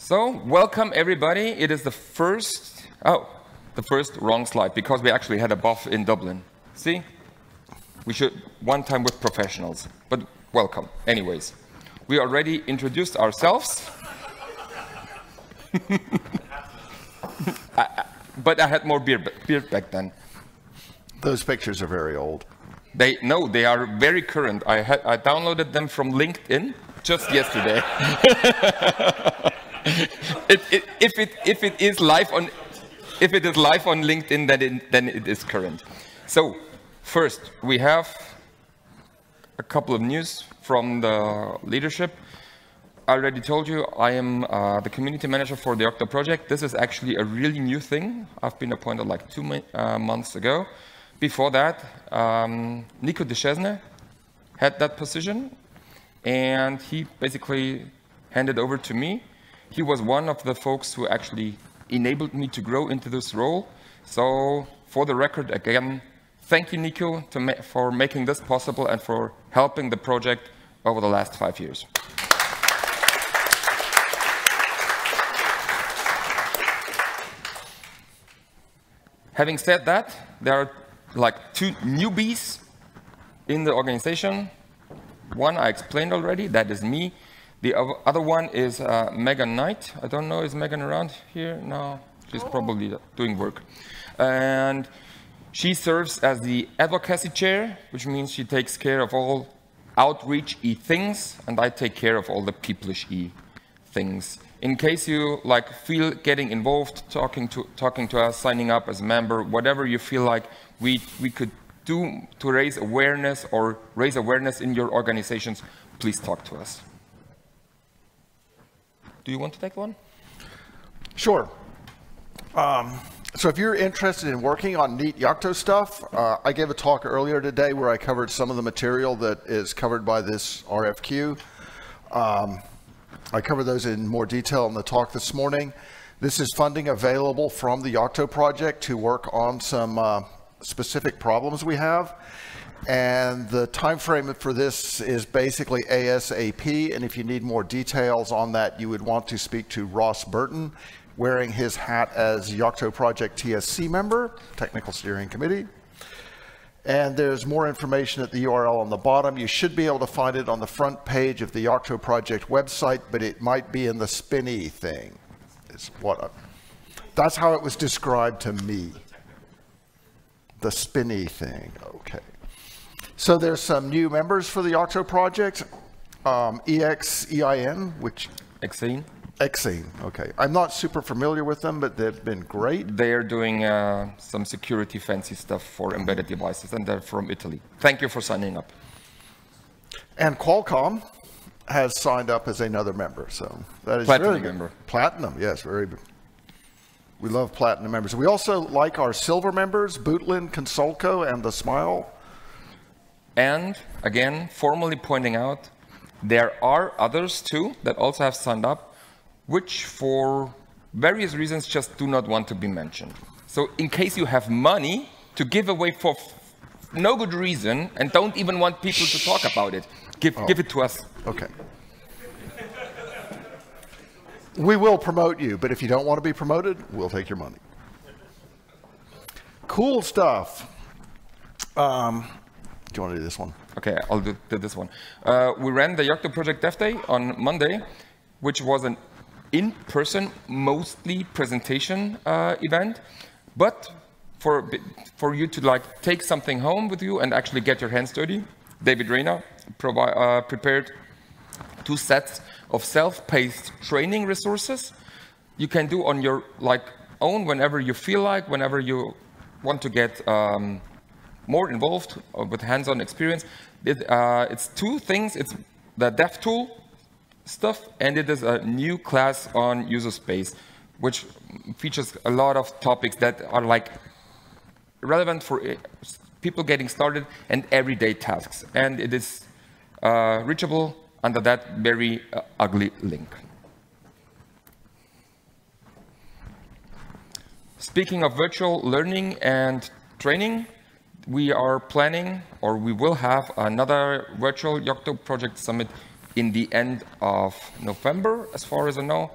So, welcome everybody. It is the first, oh, the first wrong slide because we actually had a buff in Dublin. See? We should, one time with professionals, but welcome. Anyways, we already introduced ourselves. I, but I had more beer, beer back then. Those pictures are very old. They no, they are very current. I had I downloaded them from LinkedIn just yesterday. it, it, if it if it is live on if it is live on LinkedIn, then it, then it is current. So first we have a couple of news from the leadership. I already told you I am uh, the community manager for the Yocto project. This is actually a really new thing. I've been appointed like two uh, months ago. Before that, um, Nico Dechesne had that position, and he basically handed over to me. He was one of the folks who actually enabled me to grow into this role. So, for the record, again, thank you, Nico, ma for making this possible and for helping the project over the last five years. Having said that, there are like two newbies in the organization. One I explained already, that is me. The other one is uh, Megan Knight. I don't know, is Megan around here? No, she's probably doing work. And she serves as the advocacy chair, which means she takes care of all outreach e things, and I take care of all the peopleish e things in case you like feel getting involved, talking to talking to us, signing up as a member, whatever you feel like we we could do to raise awareness or raise awareness in your organizations, please talk to us. Do you want to take one? Sure. Um, so if you're interested in working on neat Yocto stuff, uh, I gave a talk earlier today where I covered some of the material that is covered by this RFQ. Um, I covered those in more detail in the talk this morning. This is funding available from the Yocto project to work on some uh, specific problems we have. And the time frame for this is basically ASAP. And if you need more details on that, you would want to speak to Ross Burton, wearing his hat as Yocto Project TSC member, Technical Steering Committee. And there's more information at the URL on the bottom. You should be able to find it on the front page of the Yocto Project website, but it might be in the spinny thing. Is what that's how it was described to me. The spinny thing. Okay. So there's some new members for the Yocto Project. Um, EXEIN, which Exein. Exein, okay. I'm not super familiar with them, but they've been great. They are doing uh, some security fancy stuff for embedded devices, and they're from Italy. Thank you for signing up. And Qualcomm has signed up as another member, so that is platinum really good. member. Platinum, yes, very. We love platinum members. We also like our silver members, Bootlin, Konsulko, and the Smile. And again, formally pointing out, there are others too that also have signed up which for various reasons just do not want to be mentioned. So in case you have money to give away for no good reason and don't even want people to talk about it, give, oh. give it to us. Okay. We will promote you, but if you don't want to be promoted, we'll take your money. Cool stuff. Um, do you want to do this one? Okay, I'll do, do this one. Uh, we ran the Yocto Project Dev Day on Monday, which was an in-person, mostly presentation uh, event, but for, for you to like take something home with you and actually get your hands dirty, David Reyna uh, prepared two sets of self-paced training resources you can do on your like own whenever you feel like, whenever you want to get um, more involved with hands-on experience. It, uh, it's two things. It's the dev tool stuff, and it is a new class on user space, which features a lot of topics that are like relevant for eh, people getting started and everyday tasks. And it is uh, reachable under that very uh, ugly link. Speaking of virtual learning and training, we are planning, or we will have another virtual Yocto project summit in the end of November, as far as I know.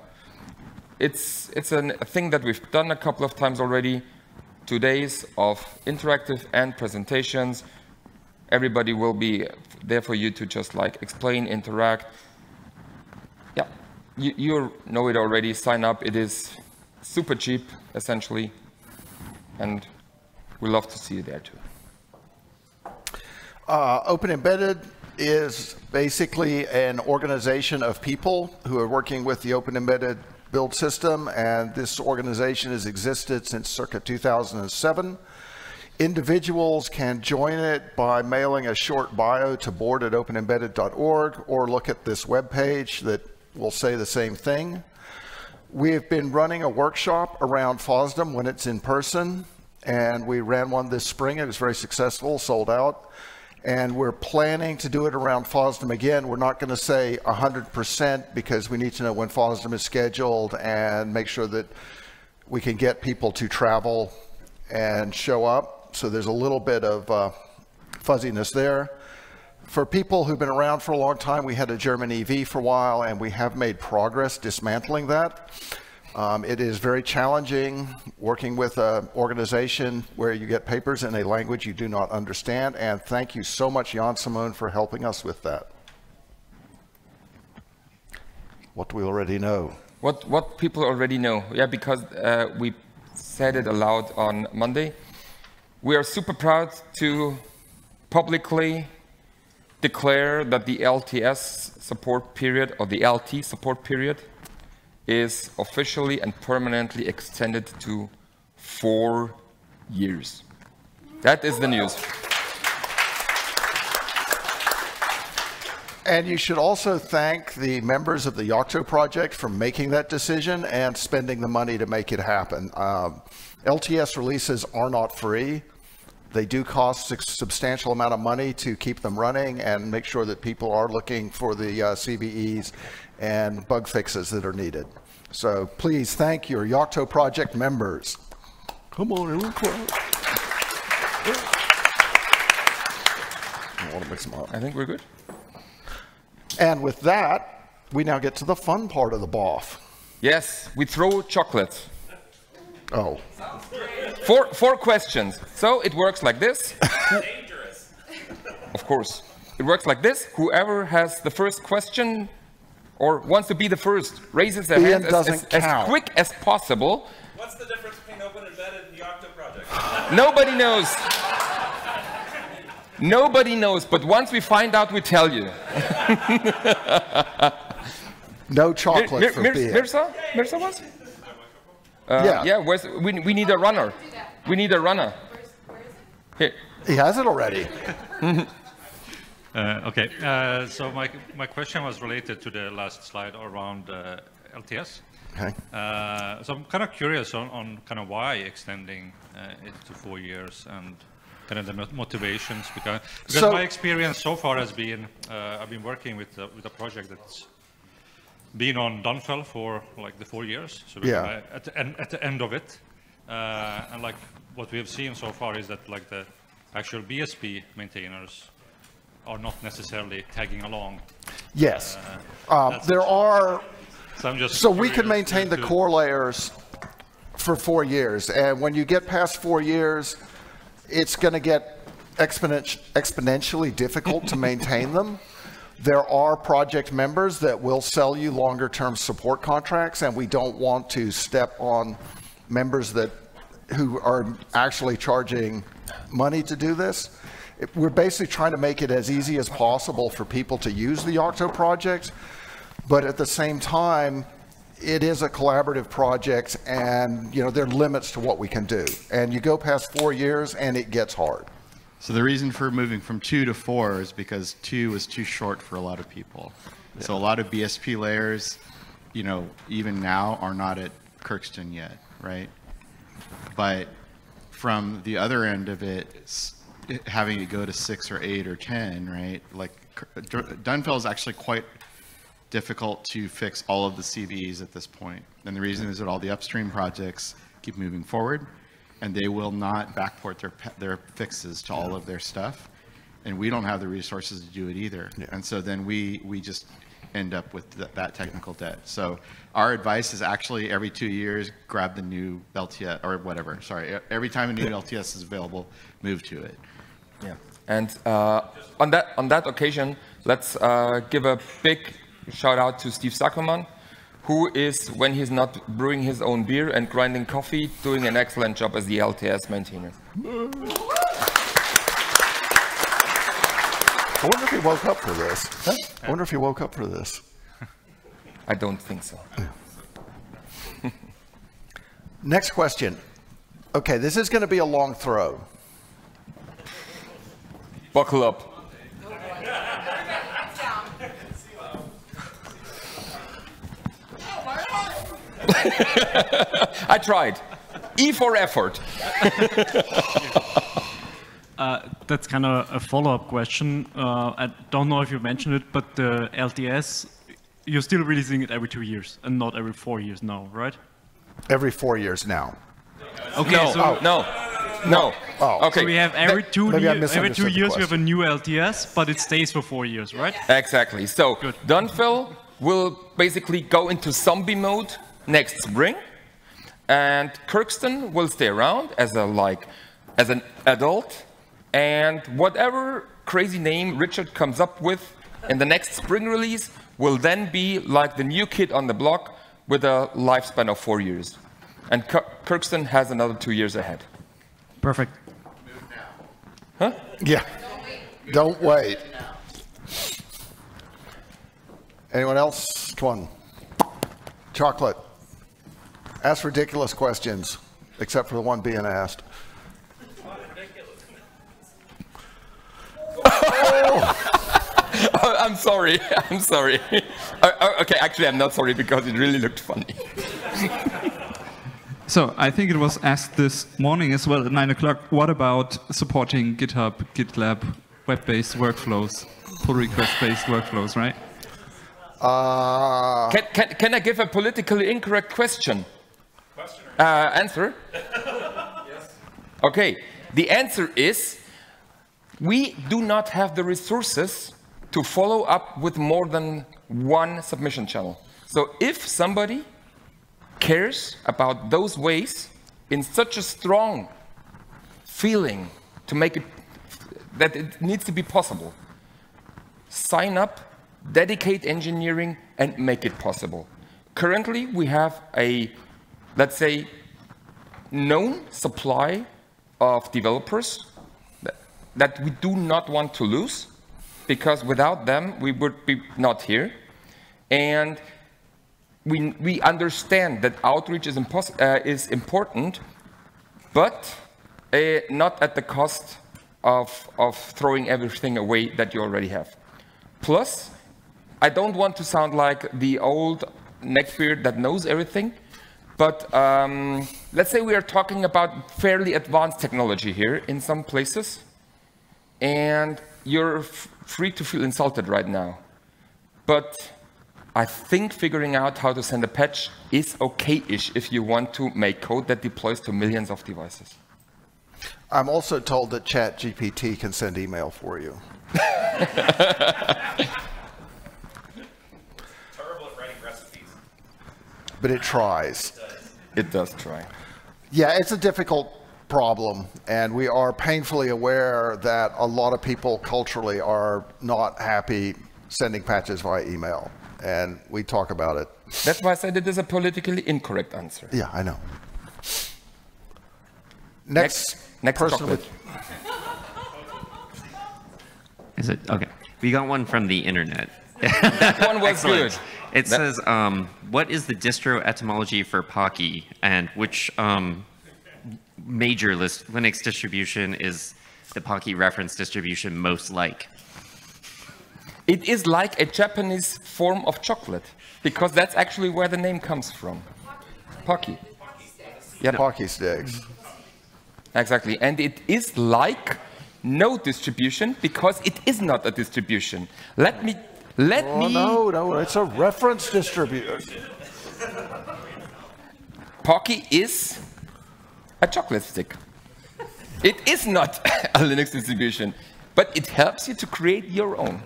it's it's an, a thing that we've done a couple of times already. Two days of interactive and presentations. Everybody will be there for you to just like explain, interact. Yeah, you, you know it already. Sign up. It is super cheap, essentially, and we love to see you there too. Uh, Open Embedded is basically an organization of people who are working with the Open Embedded build system, and this organization has existed since circa 2007. Individuals can join it by mailing a short bio to board at openembedded.org or look at this webpage that will say the same thing. We have been running a workshop around FOSDEM when it's in person, and we ran one this spring. It was very successful, sold out and we're planning to do it around FOSDEM again. We're not going to say 100% because we need to know when FOSDEM is scheduled and make sure that we can get people to travel and show up. So there's a little bit of uh, fuzziness there. For people who've been around for a long time, we had a German EV for a while, and we have made progress dismantling that. Um, it is very challenging working with an organization where you get papers in a language you do not understand. And thank you so much, Jan-Simon, for helping us with that. What do we already know? What, what people already know, yeah, because uh, we said it aloud on Monday. We are super proud to publicly declare that the LTS support period, or the LT support period, is officially and permanently extended to four years. That is the news. And you should also thank the members of the Yocto project for making that decision and spending the money to make it happen. Um, LTS releases are not free. They do cost a substantial amount of money to keep them running and make sure that people are looking for the uh, CVEs and bug fixes that are needed. So please thank your Yocto project members. Come on, everyone. I want to mix them up. I think we're good. And with that, we now get to the fun part of the BOF. Yes, we throw chocolate. Oh. Four, four questions. So it works like this. Dangerous. Of course. It works like this. Whoever has the first question or wants to be the first raises their Ian hand as, as, as, quick as possible. What's the difference between Open Embedded and the Yocto project? Nobody knows. Nobody knows, but once we find out, we tell you. no chocolate Mir, Mir, for Mir, Mirza? Mirza was? Uh, yeah. Yeah, we, we need a runner. We need a runner. Here. He has it already. Uh, okay, uh, so my, my question was related to the last slide around uh, LTS. Okay. Uh, so I'm kind of curious on, on kind of why extending uh, it to four years and kind of the motivations because, because so, my experience so far has been uh, I've been working with with a project that's been on Dunfell for like the four years. So yeah. at the end at the end of it, and like what we have seen so far is that like the actual BSP maintainers are not necessarily tagging along. Yes, uh, um, there are. So, so we can maintain the core layers for four years, and when you get past four years, it's going to get exponent exponentially difficult to maintain them. There are project members that will sell you longer term support contracts, and we don't want to step on members that who are actually charging money to do this we're basically trying to make it as easy as possible for people to use the Yocto project, but at the same time, it is a collaborative project and you know there are limits to what we can do. And you go past four years and it gets hard. So the reason for moving from two to four is because two was too short for a lot of people. Yeah. So a lot of BSP layers, you know, even now are not at Kirkstone yet, right? But from the other end of it, having it go to six or eight or ten, right? Like Dunfell is actually quite difficult to fix all of the CVEs at this point. And the reason is that all the upstream projects keep moving forward, and they will not backport their their fixes to all of their stuff, and we don't have the resources to do it either. Yeah. And so then we we just end up with th- that technical debt. So our advice is actually every two years, grab the new LTS or whatever. Sorry, every time a new LTS is available, move to it. Yeah. And uh, on that on that occasion, let's uh, give a big shout out to Steve Zuckerman, who is, when he's not brewing his own beer and grinding coffee, doing an excellent job as the LTS maintainer. I wonder if he woke up for this. I wonder if he woke up for this. I don't think so. Next question. Okay, this is going to be a long throw. Buckle up. I tried. E for effort. That's kind of a follow-up question. Uh, I don't know if you mentioned it, but the LTS, you're still releasing it every two years and not every four years now, right? Every four years now. Okay, No, so, no, no. Oh. okay. so we have every two maybe year, every two misunderstood the years we have a new LTS, but it stays for four years, right? Exactly. So Good. Dunfell will basically go into zombie mode next spring, and Kirkstone will stay around as a like as an adult, and whatever crazy name Richard comes up with in the next spring release will then be like the new kid on the block with a lifespan of four years, and Kir- Kirkstone has another two years ahead. Perfect. Huh? Yeah. Don't wait. Anyone else? Come on. Chocolate. Ask ridiculous questions, except for the one being asked. Oh, I'm sorry. I'm sorry. Uh, okay, actually, I'm not sorry because it really looked funny. So I think it was asked this morning as well at nine o'clock. What about supporting GitHub, GitLab, web-based workflows, pull request-based workflows, right? Uh, Can, can, can I give a politically incorrect question? Uh, answer? Yes. Okay, the answer is we do not have the resources to follow up with more than one submission channel. So if somebody cares about those ways in such a strong feeling to make it that it needs to be possible, sign up, dedicate engineering, and make it possible. Currently, we have a, let's say, known supply of developers that, we do not want to lose, because without them, we would be not here. And we, we understand that outreach is, uh, is important, but uh, not at the cost of, of throwing everything away that you already have. Plus, I don't want to sound like the old neckbeard that knows everything, but um, let's say we are talking about fairly advanced technology here in some places, and you're f- free to feel insulted right now. But I think figuring out how to send a patch is okay-ish if you want to make code that deploys to millions of devices. I'm also told that ChatGPT can send email for you. Terrible at writing recipes. But it tries. It does try. Yeah, it's a difficult problem, and we are painfully aware that a lot of people culturally are not happy sending patches via email, and we talk about it. That's why I said it is a politically incorrect answer. Yeah, I know. Next, next person chocolate. with Is it okay? We got one from the internet. That one was Excellent. good. It That- says, um, "What is the distro etymology for Poky, and which um, major list, Linux distribution is the Poky reference distribution most like?" It is like a Japanese form of chocolate, because that's actually where the name comes from. Pocky. Yeah, Pocky Sticks. exactly. And it is like no distribution because it is not a distribution. Let me let Oh, me no, no, it's a reference distribution. Pocky is a chocolate stick. It is not a Linux distribution, but it helps you to create your own.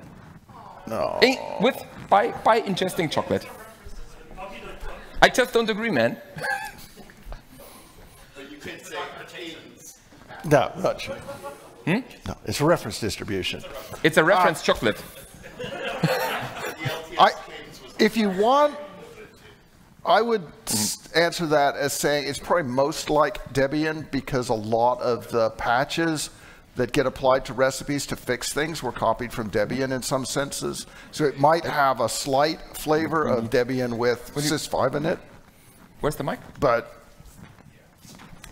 No. In- with by, by ingesting chocolate. I just don't agree, man. No, not sure. Hmm? No, it's a reference distribution. It's a reference chocolate. I, if you want, I would answer that as saying it's probably most like Debian because a lot of the patches that get applied to recipes to fix things were copied from Debian in some senses. So it might have a slight flavor of Debian with sys5 in it, Where's the mic? but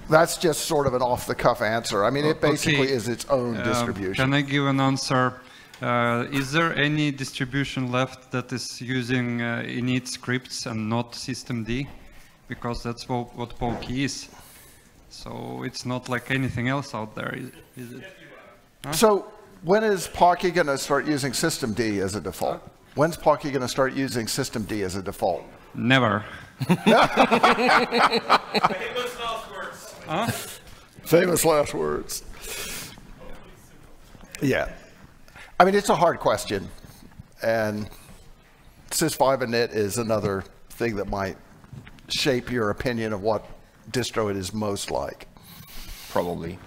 that's just sort of an off-the-cuff answer. I mean, it basically Okay. is its own Um, distribution. Can I give an answer? Uh, is there any distribution left that is using uh, init scripts and not systemd? Because that's what, what Poky is. So it's not like anything else out there, is, is it? So when is Poky going to start using systemd as a default? When's Poky going to start using systemd as a default? Never. Famous last words. Huh? Famous last words. Yeah. I mean, it's a hard question. And sys5 init is another thing that might shape your opinion of what distro it is most like. Probably.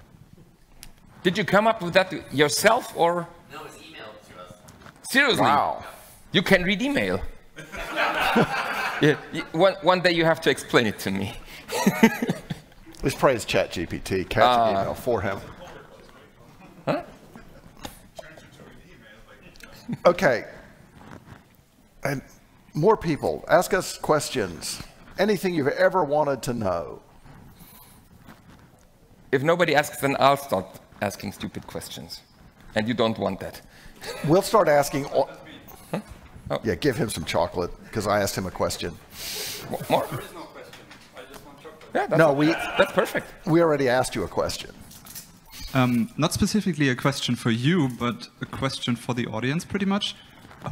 Did you come up with that yourself or? No, it's emailed to us. Seriously? Wow. You can read email. yeah, one, one day you have to explain it to me. Let's praise ChatGPT. Catch ah. an email for him. Okay. And more people, ask us questions. Anything you've ever wanted to know. If nobody asks, then I'll start asking stupid questions. And you don't want that. We'll start asking. all- oh. Yeah, give him some chocolate because I asked him a question. Mo- More? Yeah, that's, No, we that's perfect. we already asked you a question. Um, not specifically a question for you, but a question for the audience, pretty much.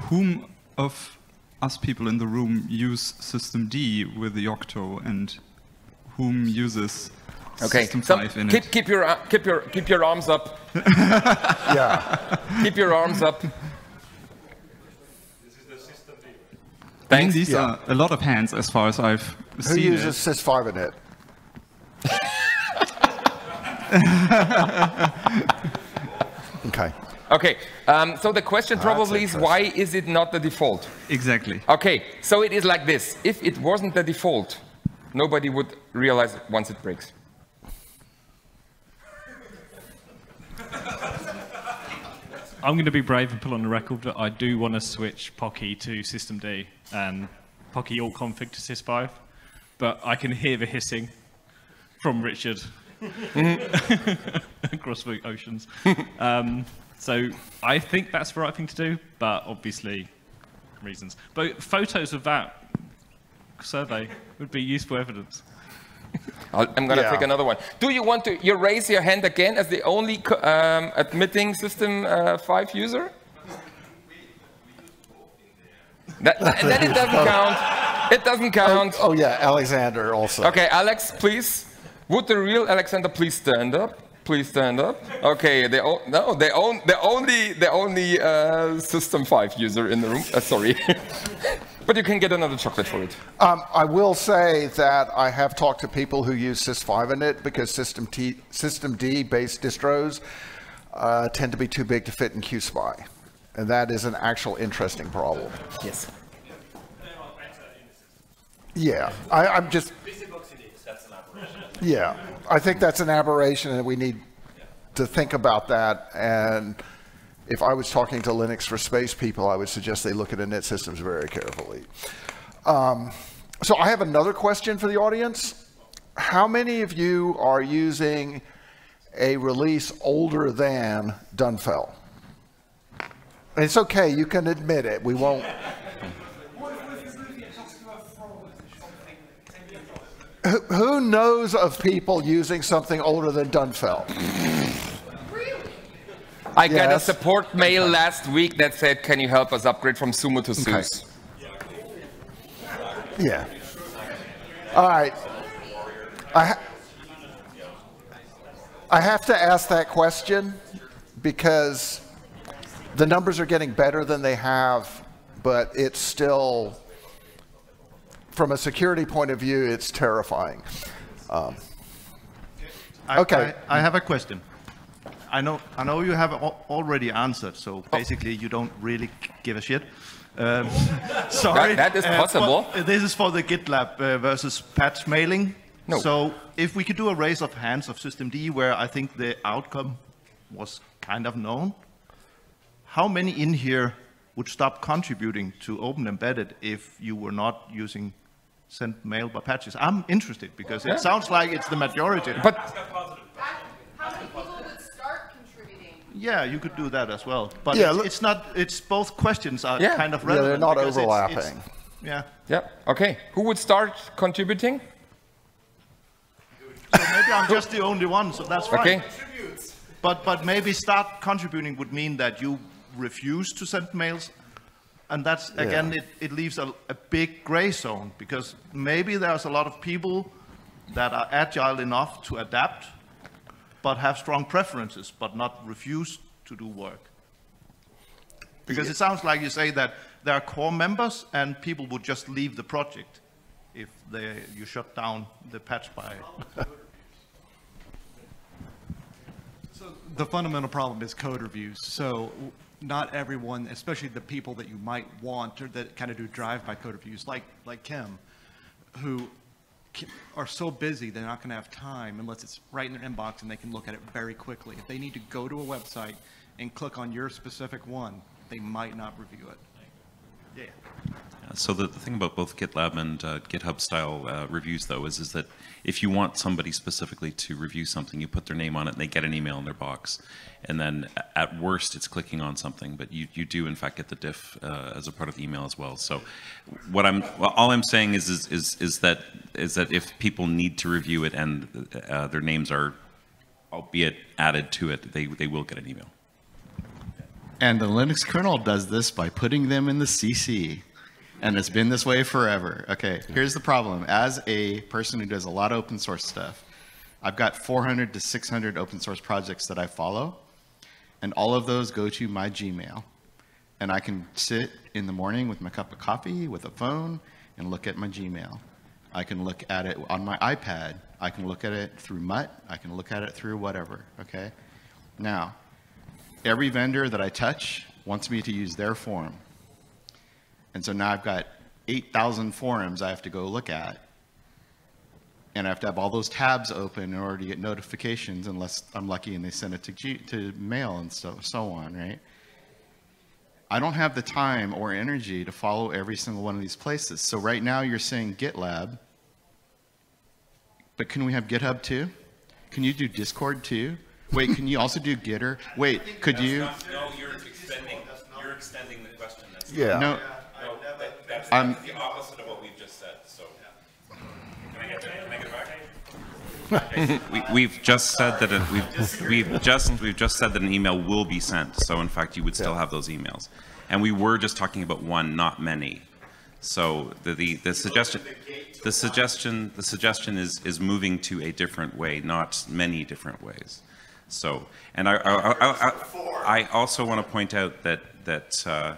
Whom of us people in the room use System D with the Yocto and whom uses Okay. System Some- 5 in keep, it? keep, your, uh, keep, your, keep your arms up. Yeah. Keep your arms up. I mean, Thanks. these Yeah. are a lot of hands, as far as I've Who seen uses it. sys5 init? okay. Okay. Um, so the question probably is why is it not the default? Exactly. Okay. So it is like this. If it wasn't the default, nobody would realize it once it breaks. I'm going to be brave and put on the record that I do want to switch Poky to System D and Poky all config to sys5, but I can hear the hissing from Richard across the oceans. um, so I think that's the right thing to do, but obviously reasons. But photos of that survey would be useful evidence. I'll, I'm going to Yeah. take another one. Do you want to you raise your hand again as the only um, admitting System uh, 5 user? That, then it doesn't count. It doesn't count. Oh, yeah, Alexander also. Okay, Alex, please. Would the real Alexander please stand up? Please stand up. Okay, the o- no, the, on, the only the only uh, System 5 user in the room. Uh, sorry, but you can get another chocolate for it. Um, I will say that I have talked to people who use sys5 in it because System T, System D based distros uh, tend to be too big to fit in QSPI. And that is an actual interesting problem. Yes. Yeah, I, I'm just. Yeah, I think that's an aberration, and we need to think about that. And if I was talking to Linux for Space people, I would suggest they look at init systems very carefully. Um, so I have another question for the audience. How many of you are using a release older than Dunfell? And It's okay, you can admit it. We won't. Who- knows of people using something older than Dunfell? I got a support mail last week that said, "Can you help us upgrade from Sumo to Okay. Yeah. All right. I, ha- I have to ask that question because the numbers are getting better than they have but it's still, from a security point of view, it's terrifying. Um, I- Okay. I, I have a question. I know, I know you have al- already answered, so basically you don't really give a shit. Um, sorry. That- that is Uh, possible. but this is for the GitLab uh, versus patch mailing. No. So if we could do a raise of hands of System D, where I think the outcome was kind of known, how many in here would stop contributing to Open Embedded if you were not using send mail by patches? I'm interested because Yeah. it sounds like it's the majority. But How many people would start contributing? Yeah, you could do that as well. But Yeah, it's, it's not, it's both questions are Yeah. kind of relevant. Yeah, they're not because it's- it's- overlapping. Yeah, yeah, okay. Who would start contributing? so maybe I'm just the only one, so that's fine. Okay. But, but maybe start contributing would mean that you refuse to send mails. And that's, again, it, it leaves a, a big gray zone because maybe there's a lot of people that are agile enough to adapt, but have strong preferences, but not refuse to do work. Because it sounds like you say that there are core members and people would just leave the project if they, you shut down the patch by. The fundamental problem is code reviews. So not everyone, especially the people that you might want or that kind of do drive-by code reviews, like, like Khem, who are so busy, they're not going to have time unless it's right in their inbox and they can look at it very quickly. If they need to go to a website and click on your specific one, they might not review it. Yeah. So the, the thing about both GitLab and uh, GitHub style uh, reviews, though, is, is that if you want somebody specifically to review something, you put their name on it and they get an email in their box. And then at worst, it's clicking on something, but you, you do in fact get the diff uh, as a part of the email as well. So what I'm, well, all I'm saying is, is, is, is that, is that if people need to review it and uh, their names are, albeit added to it, they, they will get an email. And the Linux kernel does this by putting them in the CC. And it's been this way forever. Okay, here's the problem. As a person who does a lot of open source stuff, I've got 400 to 600 open source projects that I follow, and all of those go to my Gmail. And I can sit in the morning with my cup of coffee, with a phone, and look at my Gmail. I can look at it on my iPad. I can look at it through Mutt. I can look at it through whatever, okay? Now, every vendor that I touch wants me to use their forum. And so now I've got 8,000 forums I have to go look at. And I have to have all those tabs open in order to get notifications unless I'm lucky and they send it to, G- to mail and so, so on, right? I don't have the time or energy to follow every single one of these places. So right now you're saying GitLab, but can we have GitHub too? Can you do Discord too? Wait, can you also do Gitter? Wait, could you? No, you're extending, you're extending the question. That's Yeah. No, No, that- that's, I'm- the opposite of what we've just said, so. Can I get, can I get back? We, we've just said that it, we've, we've just we've just said that an email will be sent. So in fact, you would still have those emails, and we were just talking about one, not many. So the the, the suggestion the suggestion the suggestion is is moving to a different way, not many different ways. So and I I, I, I, I also want to point out that that. Uh,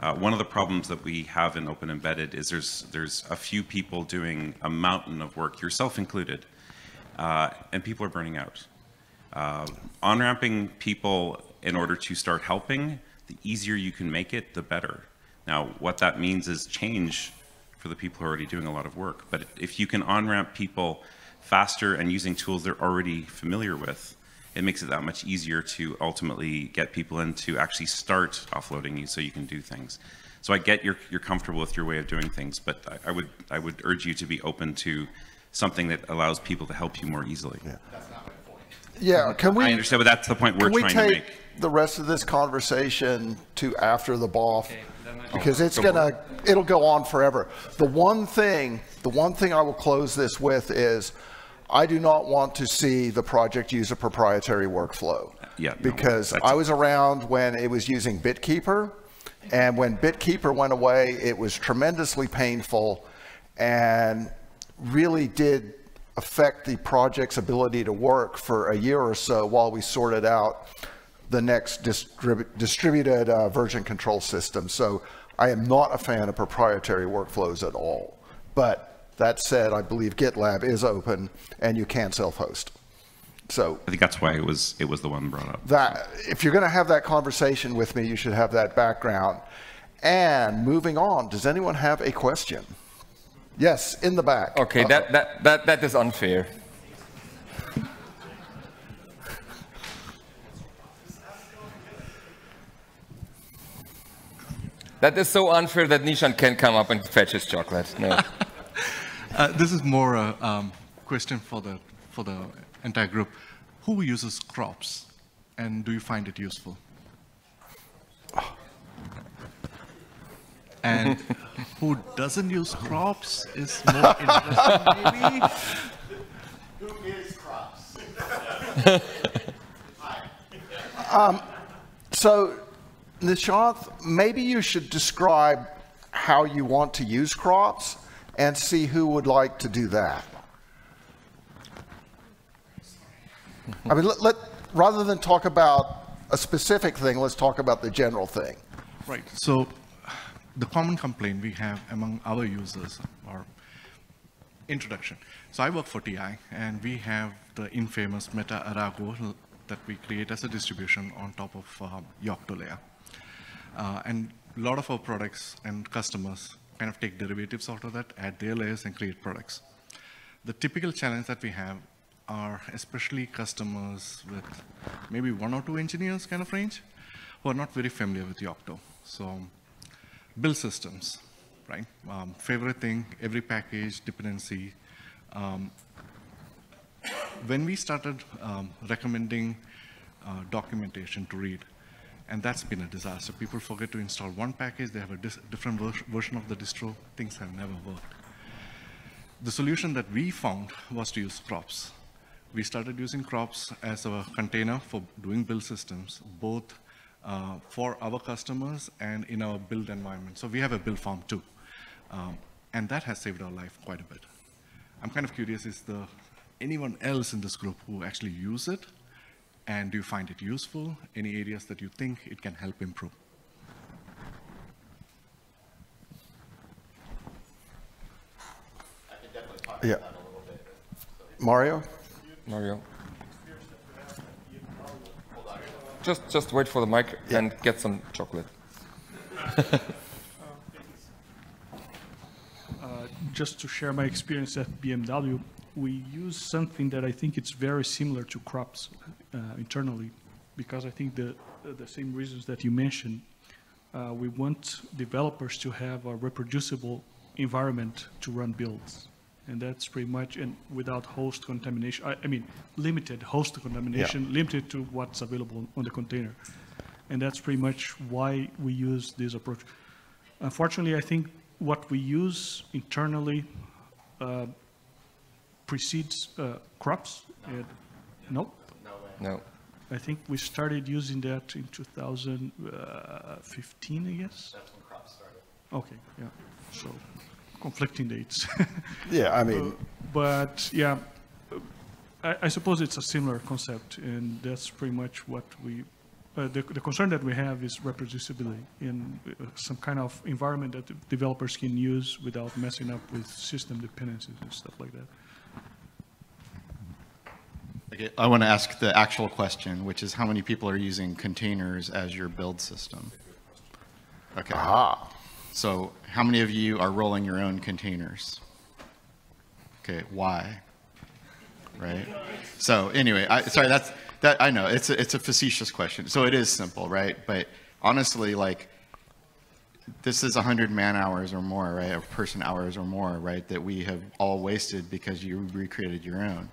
uh, one of the problems that we have in Open Embedded is there's there's a few people doing a mountain of work, yourself included, uh, and people are burning out. Uh, on-ramping people in order to start helping, the easier you can make it, the better. Now, what that means is change for the people who are already doing a lot of work. But if you can on-ramp people faster and using tools they're already familiar with, it makes it that much easier to ultimately get people in to actually start offloading you so you can do things. So I get you're, you're comfortable with your way of doing things, but I, I would I would urge you to be open to something that allows people to help you more easily. Yeah, that's not my point. Yeah, can we? I understand, but that's the point we're Can we trying to take make. the rest of this conversation to after the BOF? then I- Because it's Go gonna, it'll go on forever. The one thing, the one thing I will close this with is, I do not want to see the project use a proprietary workflow. Yeah, Because that's- I was around when it was using BitKeeper, and when BitKeeper went away, it was tremendously painful and really did affect the project's ability to work for a year or so while we sorted out the next distrib- distributed uh, version control system. So I am not a fan of proprietary workflows at all. But that said, I believe GitLab is open and you can self-host. So I think that's why it was it was the one brought up. that if you're going to have that conversation with me, you should have that background. And moving on, does anyone have a question? Yes, in the back. Okay, that, that, that, that is unfair. That is so unfair that Nishanth can come up and fetch his chocolate. No. Uh, this is more a um, question for the for the entire group. Who uses crops, and do you find it useful? And who doesn't use crops is more interesting, maybe. Who is crops? um, so, Nishanth, maybe you should describe how you want to use crops and see who would like to do that. I mean, let, let, rather than talk about a specific thing, let's talk about the general thing. Right. So the common complaint we have among our users or introduction. So I work for TI, and we have the infamous Meta Arago that we create as a distribution on top of um, Yocto layer. Uh, and a lot of our products and customers kind of take derivatives out of that, add their layers, and create products. The typical challenge that we have are especially customers with maybe one or two engineers kind of range who are not very familiar with the Yocto. So build systems, right? Um, favorite thing, every package, dependency. Um, when we started um, recommending uh, documentation to read, and that's been a disaster. People forget to install one package, they have a different ver version of the distro, things have never worked. The solution that we found was to use crops. We started using crops as a container for doing build systems, both uh, for our customers and in our build environment. So we have a build farm too. Um, and that has saved our life quite a bit. I'm kind of curious, is there anyone else in this group who actually use it? And do you find it useful? Any areas that you think it can help improve? Yeah. Mario? Mario. Just, just wait for the mic yeah. and get some chocolate. uh, just to share my experience at BMW, we use something that I think it's very similar to crops internally, because I think the the same reasons that you mentioned. Uh, we want developers to have a reproducible environment to run builds and that's pretty much and without host contamination. I, I mean, limited host contamination, yeah. limited to what's available on the container, and that's pretty much why we use this approach. Unfortunately, I think what we use internally uh, precedes uh, crops. Nope. No. No. I think we started using that in 2015, I guess. That's when crops started. Okay. Yeah. So conflicting dates. yeah, I mean. Uh, but yeah, I, I, suppose it's a similar concept, and that's pretty much what we. Uh, the, the, concern that we have is reproducibility in uh, some kind of environment that developers can use without messing up with system dependencies and stuff like that. I want to ask the actual question, which is how many people are using containers as your build system? Okay. Aha. So how many of you are rolling your own containers? Okay, why? Right? So anyway, I, sorry, that's, that, I know, it's a, it's a facetious question. So it is simple, right? But honestly, like, this is 100 man hours or more, right? Or person hours or more, right? That we have all wasted because you recreated your own.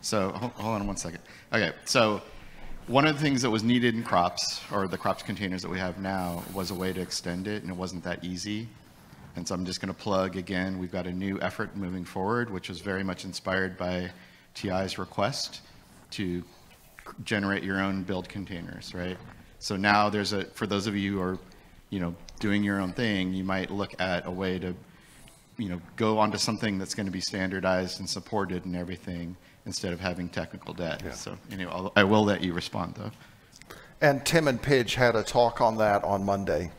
So hold, on one second. Okay, so one of the things that was needed in crops, or the crops containers that we have now, was a way to extend it, and it wasn't that easy. And so I'm just going to plug again, we've got a new effort moving forward, which was very much inspired by TI's request to generate your own build containers, right? So now there's a, for those of you who are, you know, doing your own thing, you might look at a way to, you know, go onto something that's going to be standardized and supported and everything instead of having technical debt. Yeah. So anyway, I'll, I will let you respond though. And Tim and Pidge had a talk on that on Monday.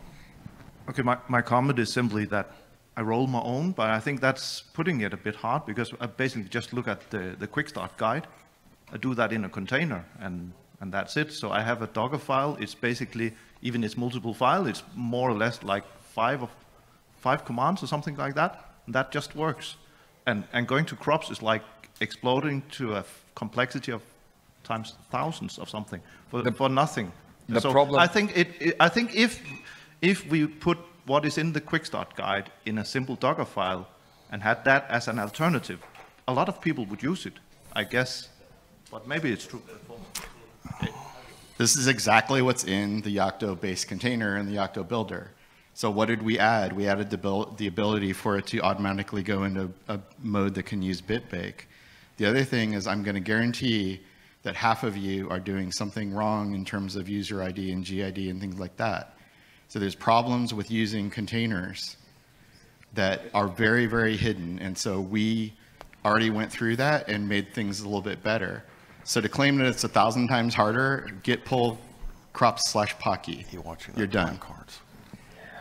Okay, my, my comment is simply that I roll my own, but I think that's putting it a bit hard because I basically just look at the, the quick start guide. I do that in a container and, and that's it. So I have a Docker file. It's basically, even it's multiple file, it's more or less like five of five commands or something like that. And that just works. And, and going to crops is like exploding to a complexity of times thousands of something for, for nothing. the so problem- I think it, it, I think if if we put what is in the quick start guide in a simple Docker file and had that as an alternative, a lot of people would use it, I guess. But maybe it's true. This is exactly what's in the Yocto base container and the Yocto builder. So what did we add? We added the, the ability for it to automatically go into a mode that can use BitBake. The other thing is I'm going to guarantee that half of you are doing something wrong in terms of user ID and GID and things like that. So there's problems with using containers that are very, very hidden. And so we already went through that and made things a little bit better. So to claim that it's a thousand times harder, git pull crops slash Poky. You're done.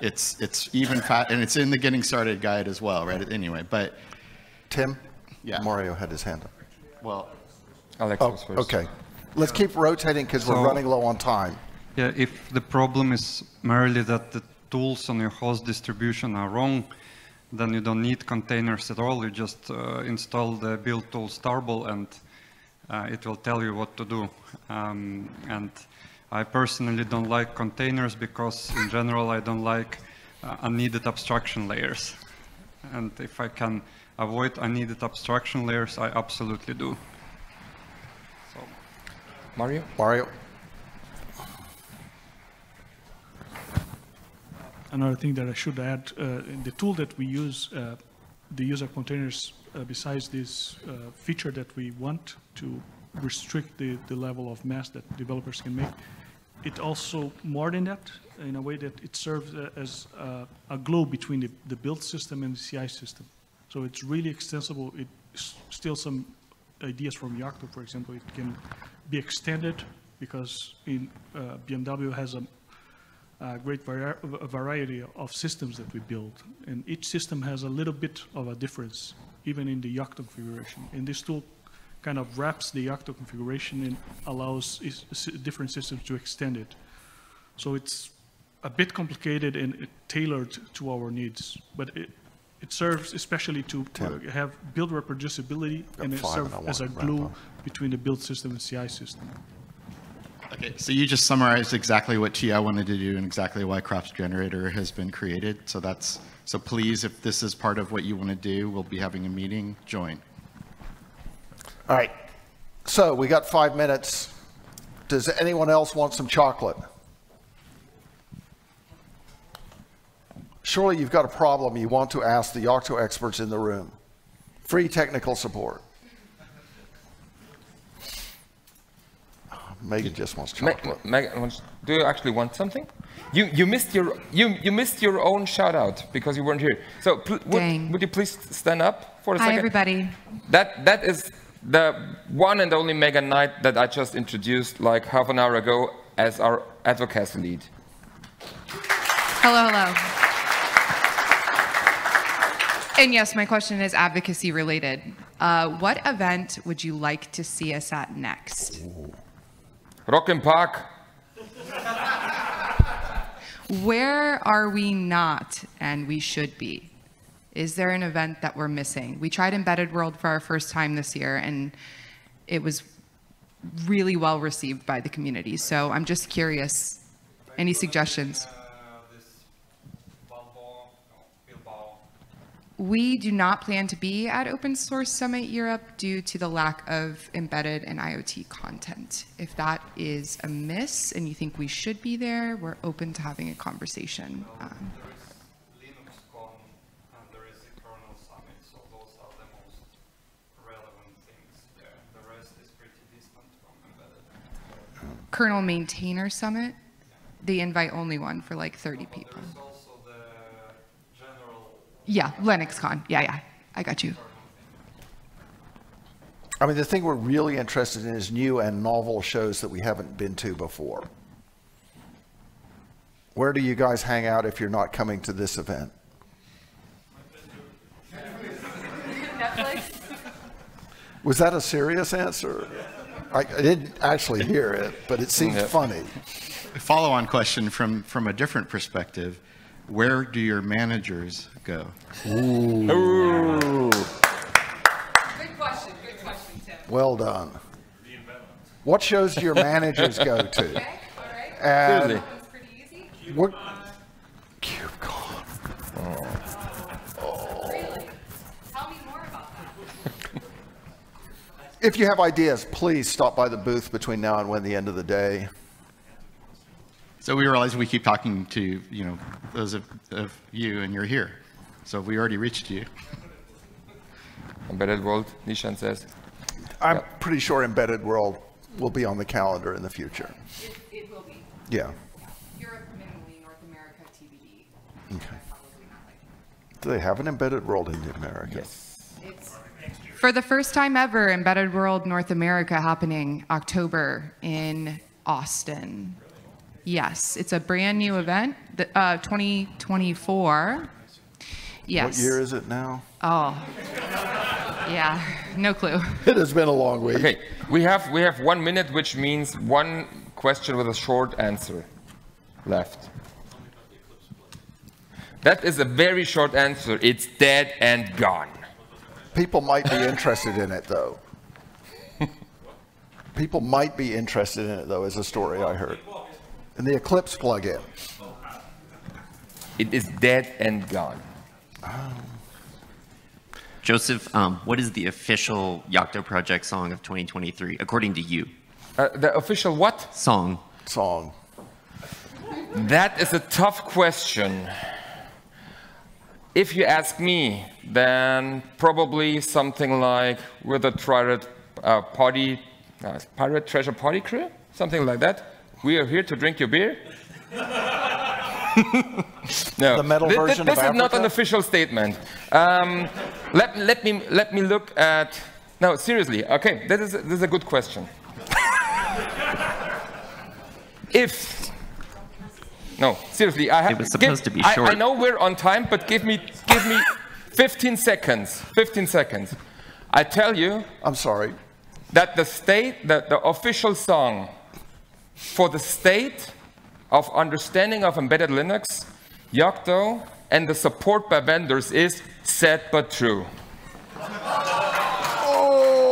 It's it's even fat, and it's in the getting started guide as well, right? Anyway, but Tim? Yeah. Mario had his hand up. Well, Alex Oh, first. okay. Let's keep rotating because we're running low on time. Yeah, if the problem is merely that the tools on your host distribution are wrong, then you don't need containers at all. You just uh, install the buildtools tarball and uh, it will tell you what to do. Um, and I personally don't like containers because in general I don't like uh, unneeded abstraction layers. And if I can avoid unneeded abstraction layers, I absolutely do. So. Mario? Mario? Another thing that I should add, uh, in the tool that we use, uh, the user containers, uh, besides this uh, feature that we want to restrict the, the level of mass that developers can make, it also, more than that, in a way that it serves uh, as uh, a glue between the, the build system and the CI system. So it's really extensible. It s- steals some ideas from Yocto, for example. It can be extended because in uh, BMW has a a great vari- a variety of systems that we build. And each system has a little bit of a difference, even in the Yocto configuration. And this tool kind of wraps the Yocto configuration and allows different systems to extend it. So it's a bit complicated and tailored to our needs, but it, it serves especially to uh, have build reproducibility and it serves as a glue between the build system and CI system. Okay, so you just summarized exactly what TI wanted to do and exactly why Crops Generator has been created. So that's so please, if this is part of what you want to do, we'll be having a meeting. Join. All right. So we got five minutes. Does anyone else want some chocolate? Surely you've got a problem you want to ask the Yocto experts in the room. Free technical support. Megan just wants Me- chocolate. Megan, wants- do you actually want something? You, you missed your you, you missed your own shout out because you weren't here. So pl- would, would you please stand up for a Hi, second? everybody. That that is the one and only Megan Knight that I just introduced like half an hour ago as our advocacy lead. Hello, hello. And yes, my question is advocacy related. Uh, what event would you like to see us at next? Rock and Park. Where are we not and we should be? Is there an event that we're missing? We tried Embedded World for our first time this year and it was really well received by the community. So I'm just curious. Any suggestions? We do not plan to be at Open Source Summit Europe due to the lack of embedded and IoT content. If that is a miss and you think we should be there, we're open to having a conversation. Um, LinuxCon and there is the kernel summit, so those are the most relevant things there. The rest is pretty distant from embedded. Kernel Maintainer Summit, the invite only one for like 30 people. There's also the general Yeah, LinuxCon. Yeah, yeah. I got you. I mean, the thing we're really interested in is new and novel shows that we haven't been to before. Where do you guys hang out if you're not coming to this event? Netflix? Was that a serious answer? I, I didn't actually hear it, but it seemed Yeah. funny. Follow-on question from from a different perspective: Where do your managers go? Ooh. Good question, good question, Tim. Well done. What shows do your managers go to? And Seriously. What? If you have ideas, please stop by the booth between now and when the end of the day. So we realize we keep talking to you know those of, of you, and you're here. So we already reached you. Embedded World, Nishanth says. I'm pretty sure Embedded World will be on the calendar in the future. It, it will be. Yeah. Europe, minimally, North America, TBD. Okay. Do they have an Embedded World in America? Yes. It's For the first time ever, Embedded World North America happening October in Austin. Yes, it's a brand new event, th- uh, 2024. Yes. What year is it now? Oh, yeah, no clue. It has been a long week. Okay, we have we have one minute, which means one question with a short answer left. That is a very short answer. It's dead and gone. People might be interested in it, though. People might be interested in it, though, is a story I heard. And the Eclipse plugin. It is dead and gone. Josef, um, what is the official Yocto project song of 2023, according to you? Uh, the official what? Song. Song. That is a tough question. If you ask me, then probably something like with a pirate uh, party, uh, pirate treasure party crew," something like that. We are here to drink your beer. no, The metal Th- th- version This is not an official statement. Um, let, let me let me look at. No, seriously. Okay, this is this is a good question. if no, seriously, I have. It was supposed to be I- I, know we're on time, but give me give me 15 seconds. 15 seconds. I tell you. I'm sorry. That the state, that the official song for the state of understanding of embedded Linux, Yocto, and the support by vendors is sad but true. Oh.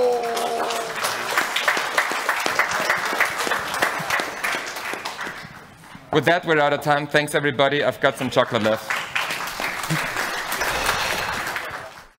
With that, we're out of time. Thanks, everybody. I've got some chocolate left.